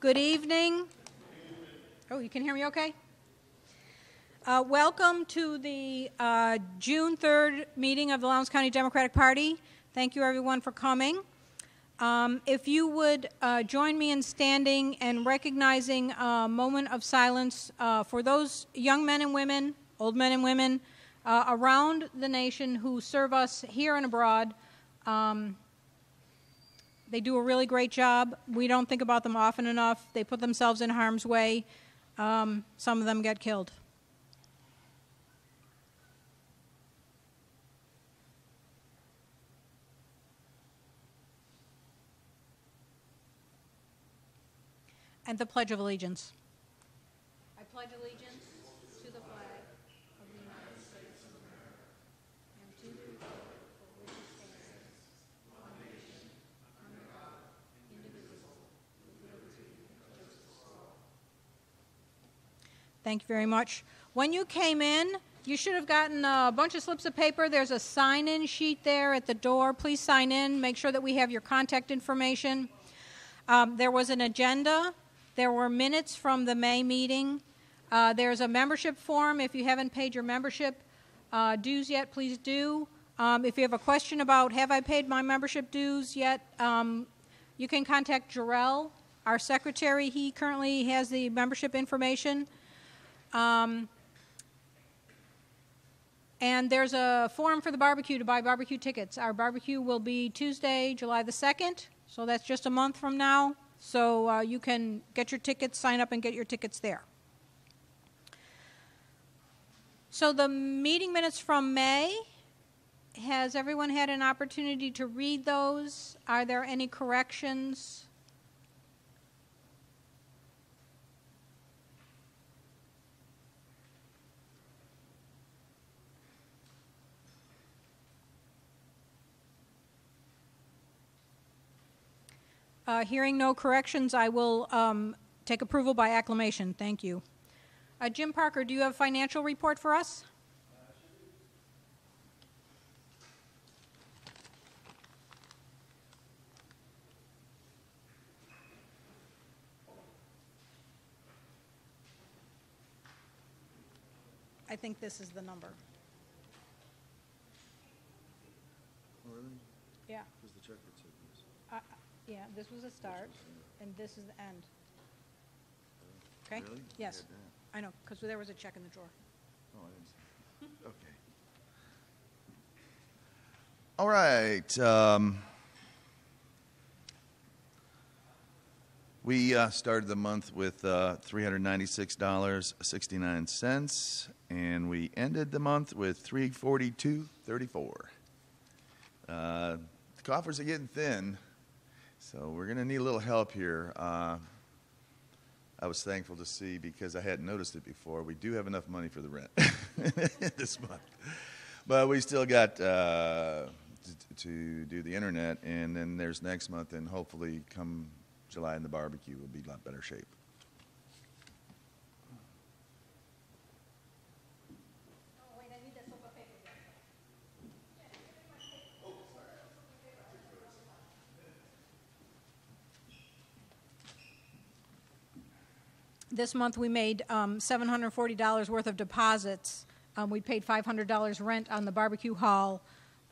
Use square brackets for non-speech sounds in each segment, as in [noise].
Good evening. Oh, you can hear me okay? Uh, welcome to the uh, June 3rd meeting of the Lowndes County Democratic Party. Thank you, everyone, for coming. Um, if you would uh, join me in standing and recognizing a moment of silence uh, for those young men and women, old men and women uh, around the nation who serve us here and abroad. Um, they do a really great job. We don't think about them often enough. They put themselves in harm's way. Um, some of them get killed. And the Pledge of Allegiance. I pledge allegiance to the flag of the United States of America and to the republic for which it stands, one nation, under God, indivisible, with liberty and justice for all. Thank you very much. When you came in, you should have gotten a bunch of slips of paper. There's a sign-in sheet there at the door. Please sign in. Make sure that we have your contact information. Um, there was an agenda. There were minutes from the May meeting. Uh, there's a membership form. If you haven't paid your membership uh, dues yet, please do. Um, if you have a question about have I paid my membership dues yet, um, you can contact Jarrell, our secretary. He currently has the membership information. Um, and there's a form for the barbecue to buy barbecue tickets. Our barbecue will be Tuesday, July the 2nd, so that's just a month from now. So uh, you can get your tickets, sign up, and get your tickets there. So the meeting minutes from May, has everyone had an opportunity to read those? Are there any corrections? Uh, hearing no corrections, I will um, take approval by acclamation. Thank you. Uh, Jim Parker, do you have a financial report for us? I think this is the number. Oh, really? Yeah. Because the check say this. Yeah, this was a start, and this is the end. Okay? Really? Yes, had that. I know, because there was a check in the drawer. Oh, I didn't see. Okay. All right. um, We uh, started the month with uh, $396.69, and we ended the month with $342.34. Uh, The coffers are getting thin, so we're going to need a little help here. Uh, I was thankful to see because I hadn't noticed it before. We do have enough money for the rent [laughs] this month, but we still got uh, to, to do the internet, and then there's next month, and hopefully come July and the barbecue will be a lot better shape. This month, we made um, $740 worth of deposits. Um, We paid $500 rent on the barbecue hall,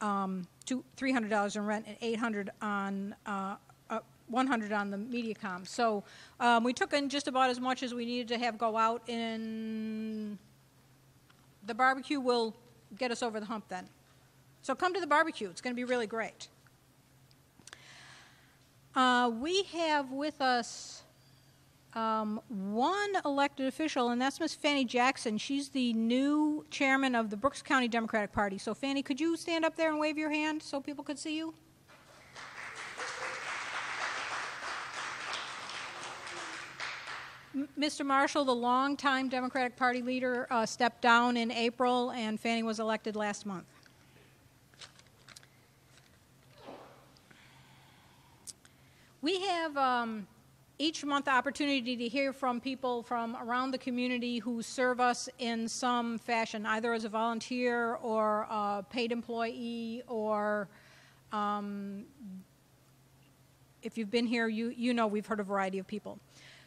um, two- $300 in rent, and 800 on, uh, uh, 100 on the MediaCom. So um, we took in just about as much as we needed to have go out in, the barbecue will get us over the hump then. So come to the barbecue, it's going to be really great. Uh, We have with us um, one elected official, and that's Miss Fanny Jackson. She's the new chairman of the Brooks County Democratic Party. So, Fanny, could you stand up there and wave your hand so people could see you? Mr. Marshall, the longtime Democratic Party leader, uh, stepped down in April, and Fanny was elected last month. We have um, each month opportunity to hear from people from around the community who serve us in some fashion, either as a volunteer or a paid employee, or um, if you've been here, you, you know we've heard a variety of people.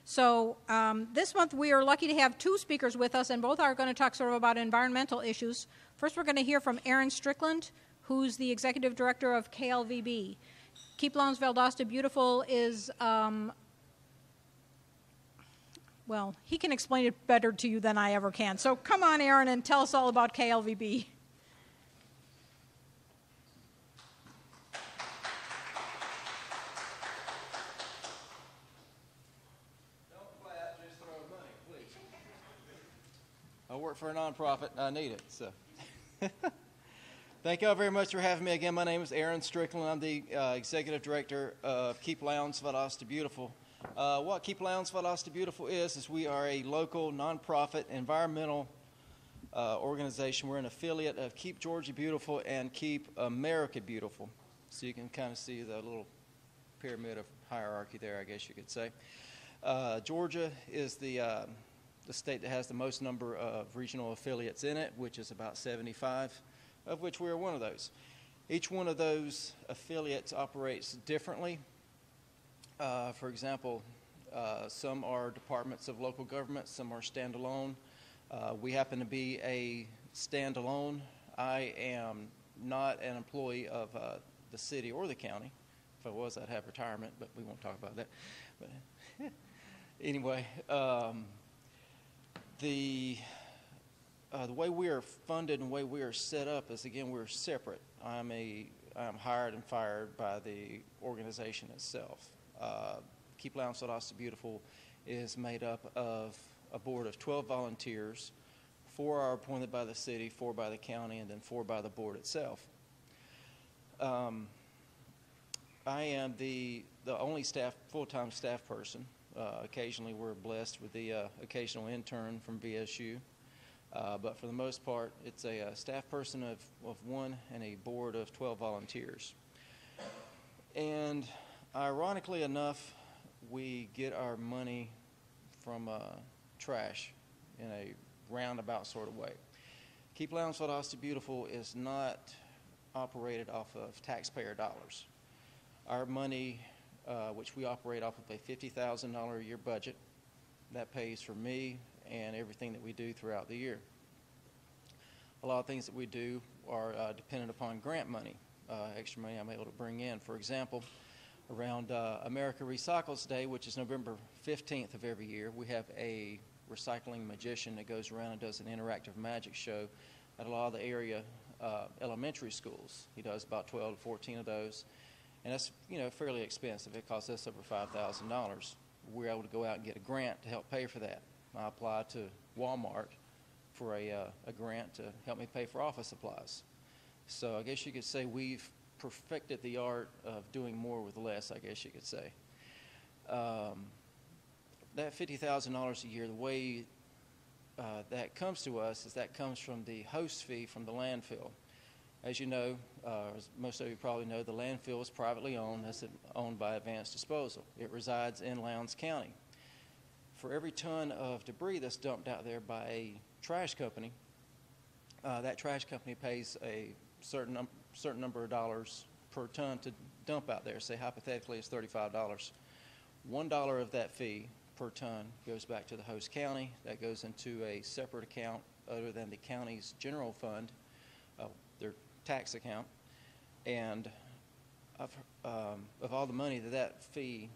So um, this month we are lucky to have two speakers with us, and both are going to talk sort of about environmental issues. First, we're going to hear from Aaron Strickland, who's the executive director of KLVB. Keep Lowndes Valdosta Beautiful is, um, well, he can explain it better to you than I ever can. So come on, Aaron, and tell us all about KLVB. Don't clap, just throw money, please. I work for a nonprofit, I need it, so. [laughs] Thank y'all very much for having me again. My name is Aaron Strickland. I'm the uh, executive director of Keep Lowndes Valdosta Beautiful. Uh, what Keep Valdosta Beautiful is, is we are a local nonprofit environmental uh, organization. We're an affiliate of Keep Georgia Beautiful and Keep America Beautiful. So you can kind of see the little pyramid of hierarchy there, I guess you could say. Uh, Georgia is the, uh, the state that has the most number of regional affiliates in it, which is about 75, of which we are one of those. Each one of those affiliates operates differently. Uh, for example, uh, some are departments of local government, some are standalone. Uh, we happen to be a standalone. I am not an employee of uh, the city or the county. If I was, I'd have retirement, but we won't talk about that. But [laughs] anyway, um, the uh, the way we are funded and the way we are set up is again we're separate. I'm a I'm hired and fired by the organization itself. Uh, Keep Valdosta Beautiful is made up of a board of 12 volunteers. Four are appointed by the city, four by the county, and then four by the board itself. Um, I am the, the only staff, full-time staff person. Uh, occasionally, we're blessed with the uh, occasional intern from VSU. Uh, but for the most part, it's a, uh staff person of, of one and a board of 12 volunteers. And ironically enough, we get our money from uh, trash in a roundabout sort of way. Keep Lowndes Valdosta Beautiful is not operated off of taxpayer dollars. Our money, uh, which we operate off of a $50,000 a year budget, that pays for me and everything that we do throughout the year. A lot of things that we do are uh, dependent upon grant money, uh, extra money I'm able to bring in. For example, around uh, America Recycles Day, which is November 15th of every year, we have a recycling magician that goes around and does an interactive magic show at a lot of the area uh, elementary schools. He does about 12 to 14 of those, and that's you know fairly expensive. It costs us over five thousand dollars. We're able to go out and get a grant to help pay for that. I applied to Walmart for a, uh, a grant to help me pay for office supplies. So I guess you could say we've perfected the art of doing more with less, I guess you could say. Um, that $50,000 a year, the way uh, that comes to us is that comes from the host fee from the landfill. As you know, uh, as most of you probably know, the landfill is privately owned. That's owned by Advanced Disposal. It resides in Lowndes County. For every ton of debris that's dumped out there by a trash company, uh, that trash company pays a certain certain number of dollars per ton to dump out there. Say hypothetically, it's thirty-five dollars. One dollar of that fee per ton goes back to the host county. That goes into a separate account other than the county's general fund, uh, their tax account. And of, um, of all the money that that fee,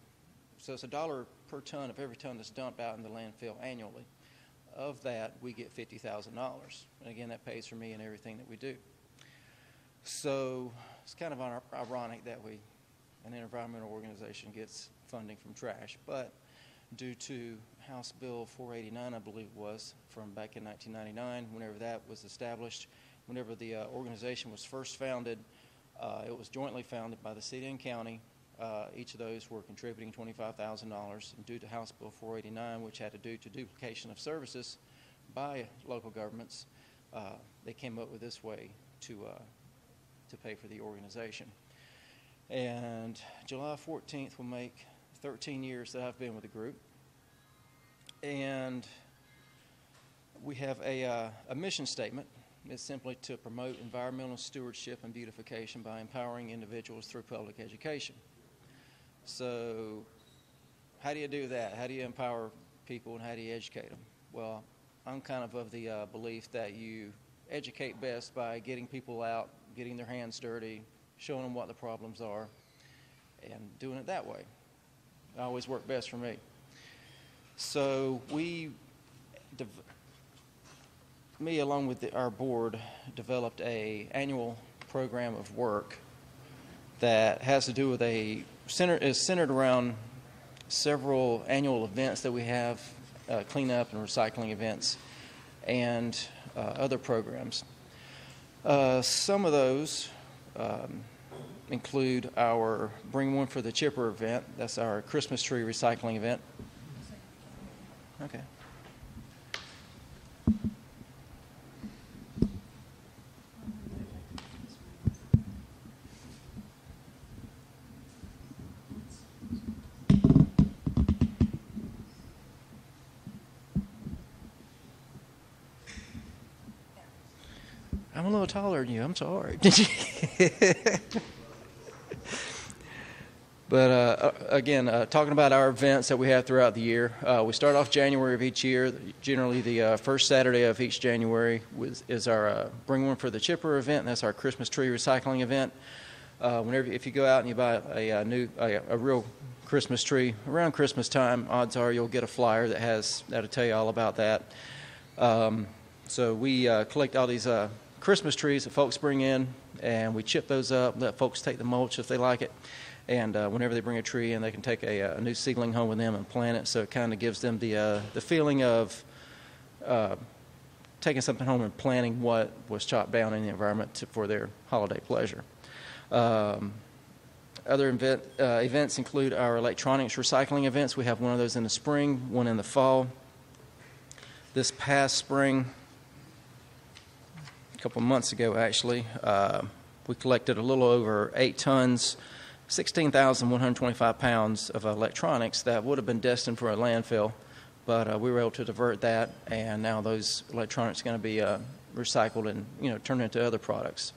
so it's a dollar per ton of every ton that's dumped out in the landfill annually. Of that, we get fifty thousand dollars. And again, that pays for me and everything that we do. So it's kind of ironic that we, an environmental organization gets funding from trash, but due to House Bill 489, I believe it was, from back in 1999, whenever that was established, whenever the uh, organization was first founded, uh, it was jointly founded by the city and county. Uh, each of those were contributing $25,000. And due to House Bill 489, which had to do to duplication of services by local governments, uh, they came up with this way to uh, to pay for the organization. And July 14th will make 13 years that I've been with the group. And we have a, uh, a mission statement. It's simply to promote environmental stewardship and beautification by empowering individuals through public education. So, how do you do that? How do you empower people and how do you educate them? Well, I'm kind of of the uh, belief that you educate best by getting people out, getting their hands dirty, showing them what the problems are, and doing it that way. It always worked best for me. So we, me along with the, our board, developed a annual program of work that has to do with a center is centered around several annual events that we have, uh, cleanup and recycling events, and uh, other programs. Uh, some of those um, include our Bring One for the Chipper event. That's our Christmas tree recycling event. Okay. Taller than you. I'm sorry. [laughs] but uh, uh, again, uh, talking about our events that we have throughout the year, uh, we start off January of each year. Generally, the uh, first Saturday of each January was, is our uh, Bring One for the Chipper event. That's our Christmas tree recycling event. Whenever, if you go out and you buy a, a new, a, a real Christmas tree around Christmas time, odds are you'll get a flyer that has that'll tell you all about that. Um, so we uh, collect all these uh, Christmas trees that folks bring in, and we chip those up. Let folks take the mulch if they like it, and uh, whenever they bring a tree in, they can take a, a new seedling home with them and plant it. So it kind of gives them the uh, the feeling of uh, taking something home and planting what was chopped down in the environment to, for their holiday pleasure. Um, other event, uh, events include our electronics recycling events. We have one of those in the spring, one in the fall. This past spring, couple months ago actually, uh, we collected a little over eight tons, 16,125 pounds of electronics that would have been destined for a landfill, but uh, we were able to divert that, and now those electronics are going to be uh, recycled and you know turned into other products.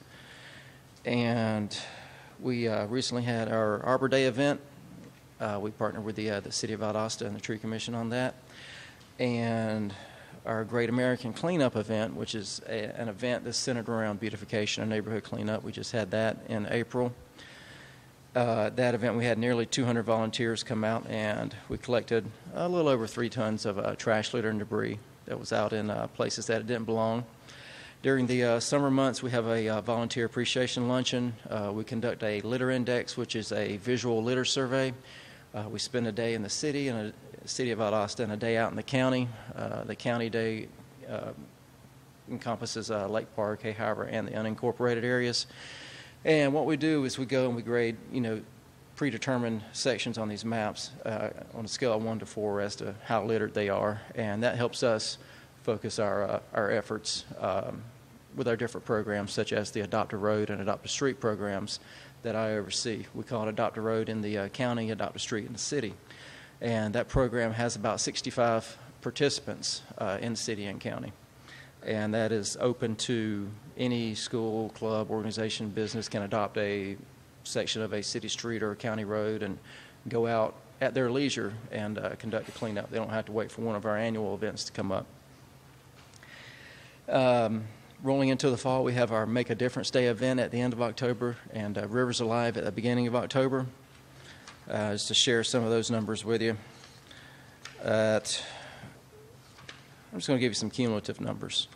And we uh, recently had our Arbor Day event. Uh, we partnered with the uh, the City of Valdosta and the Tree Commission on that, and our Great American Cleanup event, which is a, an event that's centered around beautification and neighborhood cleanup. We just had that in April. Uh, that event, we had nearly 200 volunteers come out, and we collected a little over three tons of uh, trash, litter, and debris that was out in uh, places that it didn't belong. During the uh, summer months, we have a uh, volunteer appreciation luncheon. Uh, we conduct a litter index, which is a visual litter survey. We spend a day in the city and city of Valdosta and a day out in the county. Uh, the county day uh, encompasses uh, Lake Park, Hahira, and the unincorporated areas. And what we do is we go and we grade, you know, predetermined sections on these maps uh, on a scale of one to four as to how littered they are, and that helps us focus our uh, our efforts um, with our different programs, such as the Adopt a Road and Adopt a Street programs that I oversee. We call it Adopt a Road in the uh, county, Adopt a Street in the city, and that program has about 65 participants uh, in city and county and that is open to any school, club, organization, business can adopt a section of a city street or a county road and go out at their leisure and uh, conduct a cleanup. They don't have to wait for one of our annual events to come up. Um, rolling into the fall, we have our Make a Difference Day event at the end of October and uh, Rivers Alive at the beginning of October. Uh, just to share some of those numbers with you. I'm just going to give you some cumulative numbers.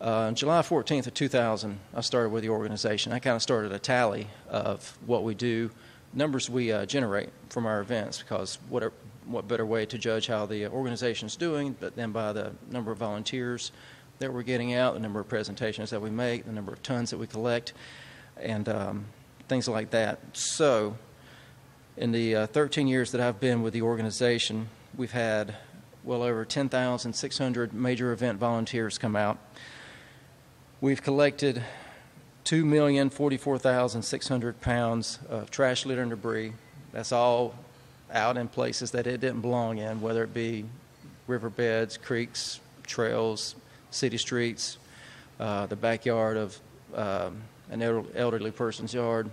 Uh, on July 14th of 2000, I started with the organization. I kind of started a tally of what we do, numbers we uh, generate from our events, because what, are, what better way to judge how the organization's doing but then by the number of volunteers that we're getting out, the number of presentations that we make, the number of tons that we collect, and um, things like that. So, in the uh, 13 years that I've been with the organization, we've had well over 10,600 major event volunteers come out. We've collected 2,044,600 pounds of trash, litter, and debris. That's all out in places that it didn't belong in, whether it be riverbeds, creeks, trails, city streets, uh, the backyard of um, an elderly person's yard,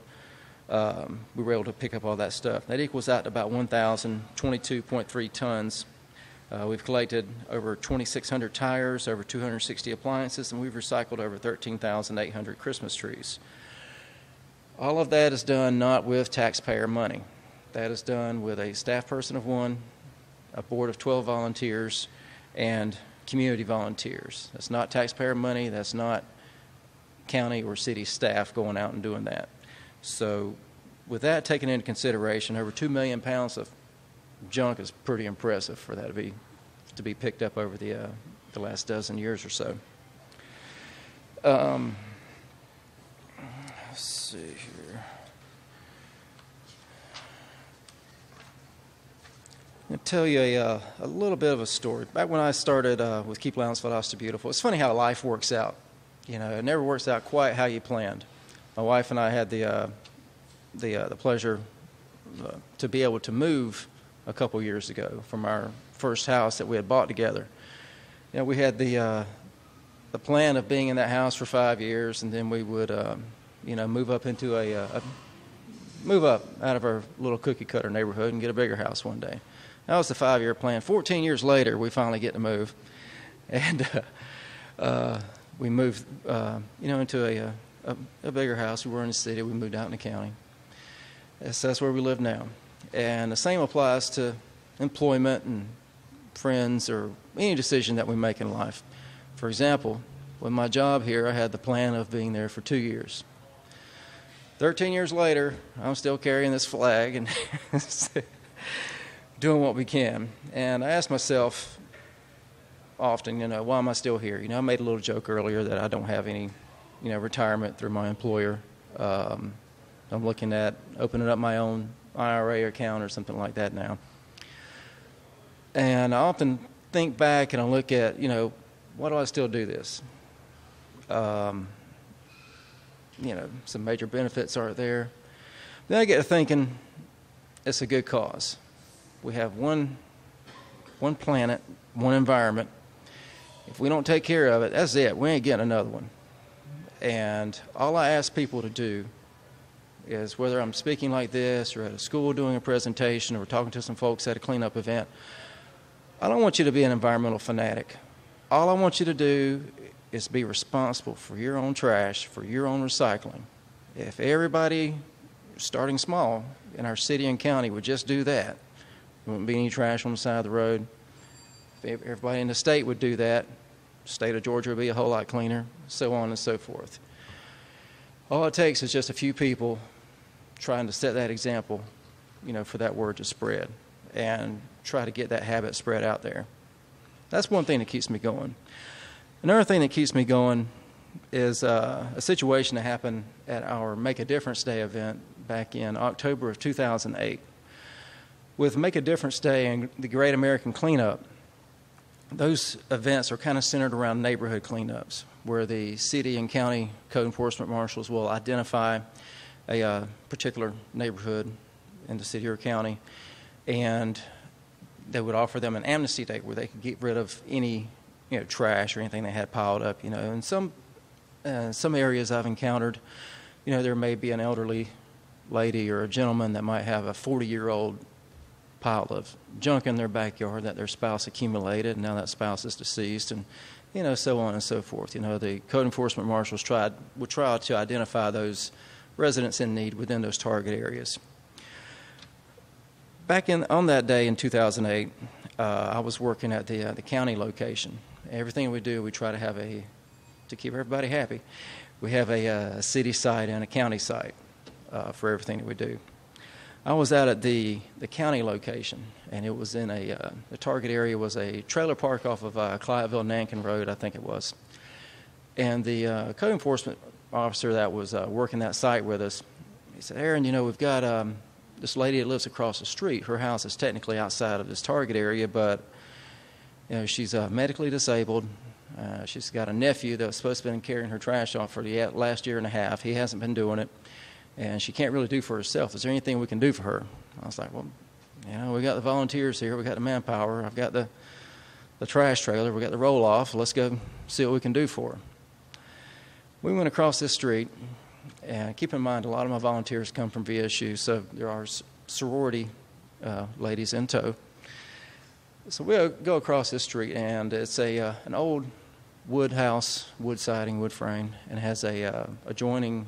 um, we were able to pick up all that stuff. That equals out to about 1,022.3 tons. Uh, we've collected over 2,600 tires, over 260 appliances, and we've recycled over 13,800 Christmas trees. All of that is done not with taxpayer money. That is done with a staff person of one, a board of 12 volunteers, and community volunteers. That's not taxpayer money. That's not county or city staff going out and doing that. So, with that taken into consideration, over 2 million pounds of junk is pretty impressive for that to be, to be picked up over the, uh, the last dozen years or so. Um, let's see here. I'll tell you a, uh, a little bit of a story. Back when I started uh, with Keep Lowndes Valdosta Beautiful, it's funny how life works out. You know, it never works out quite how you planned. My wife and I had the, uh, the, uh, the pleasure uh, to be able to move a couple years ago from our first house that we had bought together. You know, we had the, uh, the plan of being in that house for five years, and then we would, um, you know, move up into a, a, move up out of our little cookie cutter neighborhood and get a bigger house one day. That was the five year plan. 14 years later, we finally get to move. [laughs] And uh, uh, we moved, uh, you know, into a, a, a, bigger house. We were in the city. We moved out in the county. That's, that's where we live now. And the same applies to employment and friends or any decision that we make in life. For example, with my job here, I had the plan of being there for two years. 13 years later, I'm still carrying this flag and [laughs] doing what we can. And I ask myself often, you know, why am I still here? You know, I made a little joke earlier that I don't have any, you know, retirement through my employer. Um, I'm looking at opening up my own IRA account or something like that now. And I often think back and I look at, you know, why do I still do this? Um, you know, some major benefits are there. Then I get to thinking, it's a good cause we have one, one planet, one environment. If we don't take care of it, that's it. We ain't getting another one. And all I ask people to do is whether I'm speaking like this or at a school doing a presentation or talking to some folks at a cleanup event, I don't want you to be an environmental fanatic. All I want you to do is be responsible for your own trash, for your own recycling. If everybody, starting small in our city and county, would just do that, there wouldn't be any trash on the side of the road. If everybody in the state would do that, state of Georgia would be a whole lot cleaner, so on and so forth. All it takes is just a few people trying to set that example, you know, for that word to spread and try to get that habit spread out there. That's one thing that keeps me going. Another thing that keeps me going is uh, a situation that happened at our Make a Difference Day event back in October of 2008 with Make a Difference Day and the Great American Cleanup, those events are kind of centered around neighborhood cleanups, where the city and county code enforcement marshals will identify a uh, particular neighborhood in the city or county, and they would offer them an amnesty day where they could get rid of any you know trash or anything they had piled up. You know, in some uh, some areas I've encountered, you know, there may be an elderly lady or a gentleman that might have a 40 year old pile of junk in their backyard that their spouse accumulated, and now that spouse is deceased, and you know, so on and so forth. You know, the code enforcement marshals tried would try to identify those residents in need within those target areas. Back in on that day in 2008, uh, I was working at the uh, the county location. Everything we do, we try to have a to keep everybody happy. We have a, uh, a city site and a county site uh, for everything that we do. I was out at the, the county location, and it was in a, uh, the target area was a trailer park off of uh, Nankin Road, I think it was. And the uh, code enforcement officer that was uh, working that site with us, he said, Aaron, you know, we've got um, this lady that lives across the street. Her house is technically outside of this target area, but you know, she's uh, medically disabled. Uh, she's got a nephew that was supposed to have been carrying her trash off for the last year and a half. He hasn't been doing it and she can't really do for herself. Is there anything we can do for her? I was like, well, you know, we got the volunteers here, we got the manpower, I've got the the trash trailer, we got the roll off. Let's go see what we can do for her. We went across this street, And keep in mind, a lot of my volunteers come from VSU, so there are sorority uh, ladies in tow. So we'll go across this street, and it's a uh, an old wood house, wood siding, wood frame, and has a uh, adjoining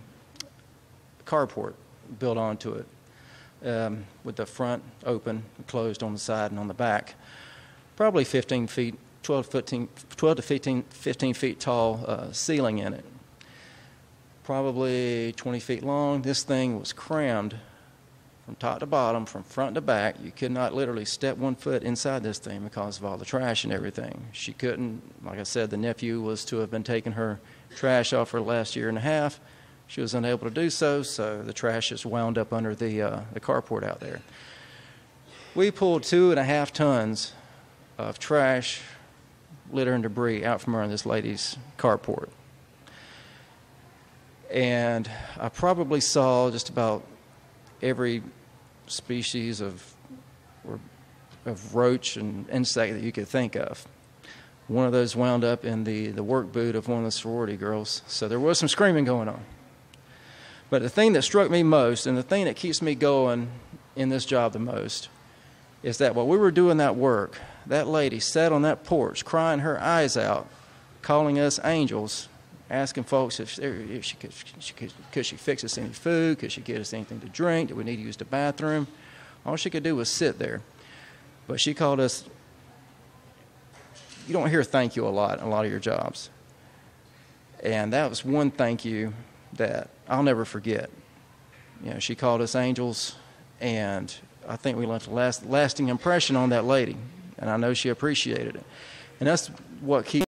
carport built onto it, um, with the front open, closed on the side and on the back. Probably 15 feet, 12, 15, 12 to 15, 15 feet tall uh, ceiling in it. Probably 20 feet long. This thing was crammed from top to bottom, from front to back. You could not literally step one foot inside this thing because of all the trash and everything. She couldn't, like I said, the nephew was to have been taking her trash off for the last year and a half. She was unable to do so, so the trash just wound up under the, uh, the carport out there. We pulled two and a half tons of trash, litter, and debris out from under this lady's carport. And I probably saw just about every species of, of roach and insect that you could think of. One of those wound up in the, the work boot of one of the sorority girls, so there was some screaming going on. But the thing that struck me most, and the thing that keeps me going in this job the most, is that while we were doing that work, that lady sat on that porch crying her eyes out, calling us angels, asking folks if, if she could, she could, could she fix us any food, could she get us anything to drink, do we need to use the bathroom. All she could do was sit there. But she called us, you don't hear thank you a lot in a lot of your jobs. And that was one thank you that I'll never forget. You know, she called us angels, and I think we left a last, lasting impression on that lady, and I know she appreciated it. And that's what keeps